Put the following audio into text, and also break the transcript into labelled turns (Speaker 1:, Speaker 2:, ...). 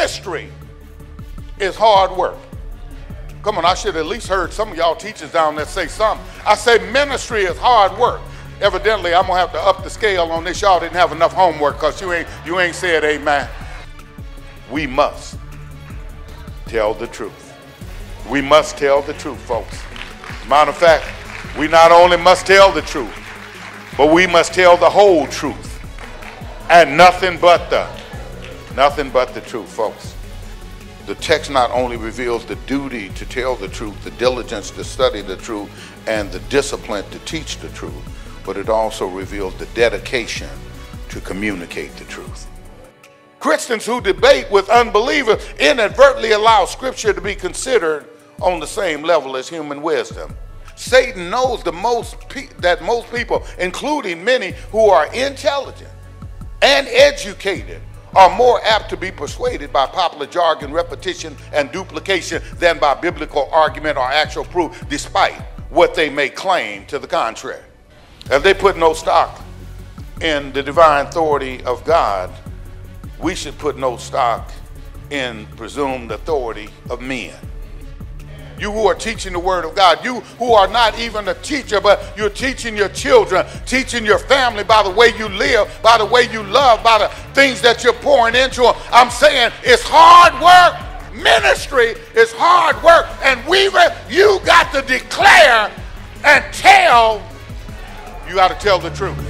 Speaker 1: ministry is hard work. Come on, I should at least heard some of y'all teachers down there say something. I say ministry is hard work. Evidently, I'm gonna have to up the scale on this. Y'all didn't have enough homework because you ain't you ain't said amen. We must tell the truth. We must tell the truth, folks. Matter of fact, we not only must tell the truth, but we must tell the whole truth. And nothing but the nothing but the truth, folks the text not only reveals the duty to tell the truth, the diligence to study the truth, and the discipline to teach the truth, but it also reveals the dedication to communicate the truth. Christians who debate with unbelievers inadvertently allow Scripture to be considered on the same level as human wisdom. Satan knows the most that most people, including many who are intelligent and educated, are more apt to be persuaded by popular jargon, repetition, and duplication than by biblical argument or actual proof, despite what they may claim to the contrary. If they put no stock in the divine authority of God, we should put no stock in presumed authority of men you who are teaching the word of God, you who are not even a teacher, but you're teaching your children, teaching your family by the way you live, by the way you love, by the things that you're pouring into them. I'm saying it's hard work. Ministry is hard work. And Weaver, you got to declare and tell, you got to tell the truth.